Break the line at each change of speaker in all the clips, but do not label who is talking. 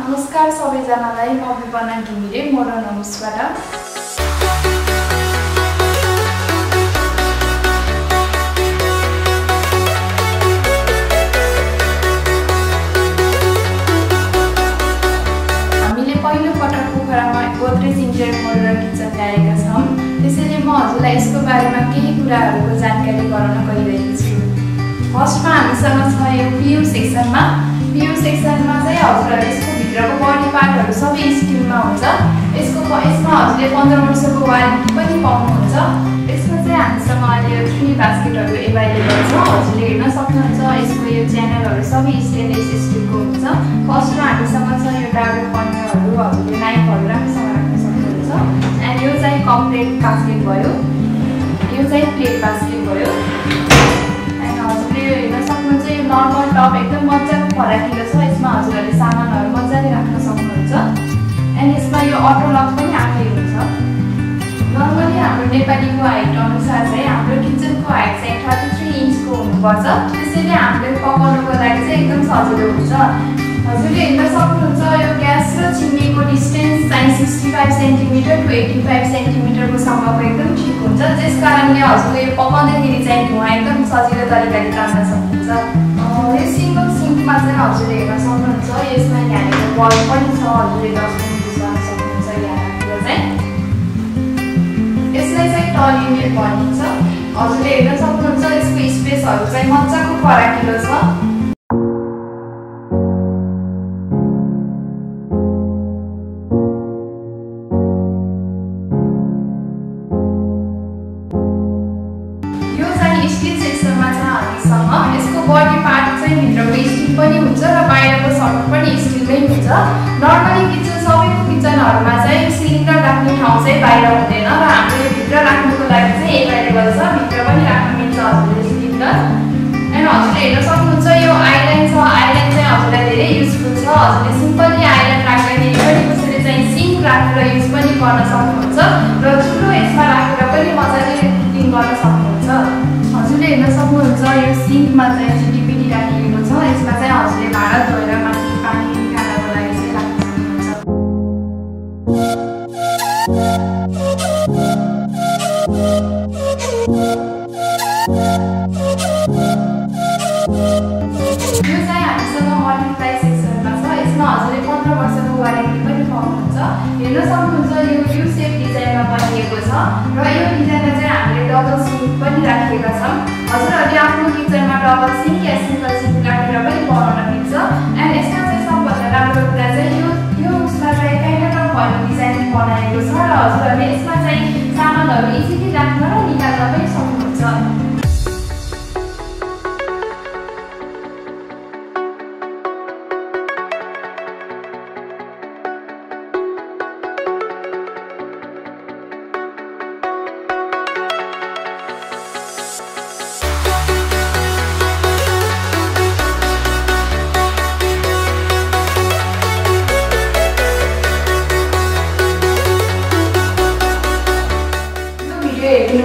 नमस्कार सबैजनालाई म विपना घिमिरे मोडर्न हाउसबाट हामीले पहिलोपटक पोखरामा गोद्रेज इन्टर मोडल किचन ल्याएका छौँ। त्यसैले म हजुरलाई यसको बारेमा केही कुराहरूको जानकारी गराउन गइरहेको छु। फर्स्टमा हामीसँग छ यो पियु सेक्सनमा। पियु सेक्सनमा चाहिँ हजुरहरूले यसको सबै स्टिलमा हुन्छ। यसको यसमा हजुरले पन्ध्र वर्षको वारेन्टी पनि पाउनुहुन्छ। यसमा चाहिँ हामीसँग अहिले थ्री बास्केटहरू एभाइलेबल छ। हजुरले हेर्न सक्नुहुन्छ यसको यो च्यानलहरू सबै स्टेनलेस स्टिलको हुन्छ। फर्स्टमा हामीसँग छ यो डाडो पन्नाहरू हजुरले नाइफहरू राम्रोसँग राख्न सक्नुहुन्छ। एन्ड यो चाहिँ कम्प्लेट बास्केट भयो। यो चाहिँ प्लेट बास्केट भयो। एन्ड हजुरले हेर्न सक्नुहुन्छ यो नर्मल टप एकदम मजाको फराकिलो छ। अटो लक पनि आफै हुन्छ नर्मली हाम्रो नेपालीको हाइट अनुसार चाहिँ हाम्रो किचनको हाइट चाहिँ थर्टी थ्री इन्चको हुनुपर्छ त्यसैले हामीले पकाउनुको लागि चाहिँ एकदम सजिलो हुन्छ हजुरले हेर्न सक्नुहुन्छ यो ग्यास र चिम्नीको डिस्टेन्स चाहिँ sixty five centimetre to eighty five सेन्टिमिटरको सम्मको एकदम ठिक हुन्छ त्यस कारणले हजुरले यो पकाउँदाखेरि चाहिँ धुवा एकदम सजिलो तरिकाले तान्न सक्नुहुन्छ यो सिङ्गल सिङ्कमा चाहिँ हजुरले हेर्न सक्नुहुन्छ यसमा यहाँनिर बल पनि छ हजुरले यसलाई चाहिँ टल युनिट भनिन्छ। हजुरले हेर्न सक्नुहुन्छ यसको स्पेसहरू चाहिँ मजाको फराकिलो छ। यो चाहिँ यसको बडी पार्ट चाहिँ पनि हुन्छ र बाहिरको सर्ट पनि स्टिलमै हुन्छ। नर्मली किचन सबैको किचनहरूमा चाहिँ सिलिन्डर राख्ने ठाउँ चाहिँ बाहिर हुँदैन र हाम्रो यो भित्र राख्नुको लागि चाहिँ एभाइलेबल छ भित्र पनि राख्न मिल्छ हजुरले सिलिन्डर एन्ड हजुरले हेर्न सक्नुहुन्छ यो आइल्यान्ड छ आइल्यान्ड चाहिँ हजुरलाई धेरै युजफुल छ हजुरले सिम्पली आइल्यान्ड राख्दाखेरि पनि कसैले चाहिँ सिङ्क राखेर युज पनि गर्न सक्नुहुन्छ र चुलो यसमा राखेर पनि मजाले कुकिङ गर्न सक्नुहुन्छ हजुरले हेर्न सक्नुहुन्छ यो सिङ्कमा चाहिँ चिटिपिटी राखिएको छ यसमा चाहिँ यो चाहिँ हामीसँग मल्टिप्लाई सेक्सनमा छ। यसमा हजुरले पन्ध्र वर्षको वारेन्टी पनि पाउनुहुन्छ। हेर्न सक्नुहुन्छ यो यु सेप डिजाइनमा बनिएको छ र यो डिजाइनमा चाहिँ हामीले डबल सिङ्क पनि राखेका छौँ। हजुरहरूले आफ्नो किचनमा डबल सिङ्क या सिङ्गल सिङ्क राखेर पनि बनाउन मिल्छ एन्ड यसमा चाहिँ सबभन्दा राम्रो कुरा चाहिँ यो यो उसमा चाहिँ काइन्ड डिजाइन बनाएको छ र हजुरहरूले यसमा चाहिँ सामानहरू इजिली राख्न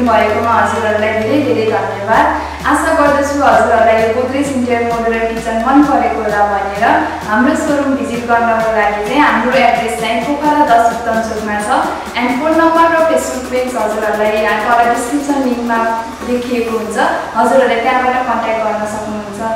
भएकोमा हजुरहरूलाई धेरै धेरै धन्यवाद आशा गर्दछु हजुरहरूलाई यो गोद्रेज इन्डियन मोडुलर किचन मन परेको होला भनेर हाम्रो सोरुम भिजिट गर्नको लागि चाहिँ हाम्रो एड्रेस चाहिँ पोखरा दस उत्तम चोकमा छ एन्ड फोन नम्बर र फेसबुक पेज हजुरहरूलाई पर डिस्क्रिप्सन लिङ्कमा देखिएको हुन्छ हजुरहरूले त्यहाँबाट कन्ट्याक्ट गर्न सक्नुहुन्छ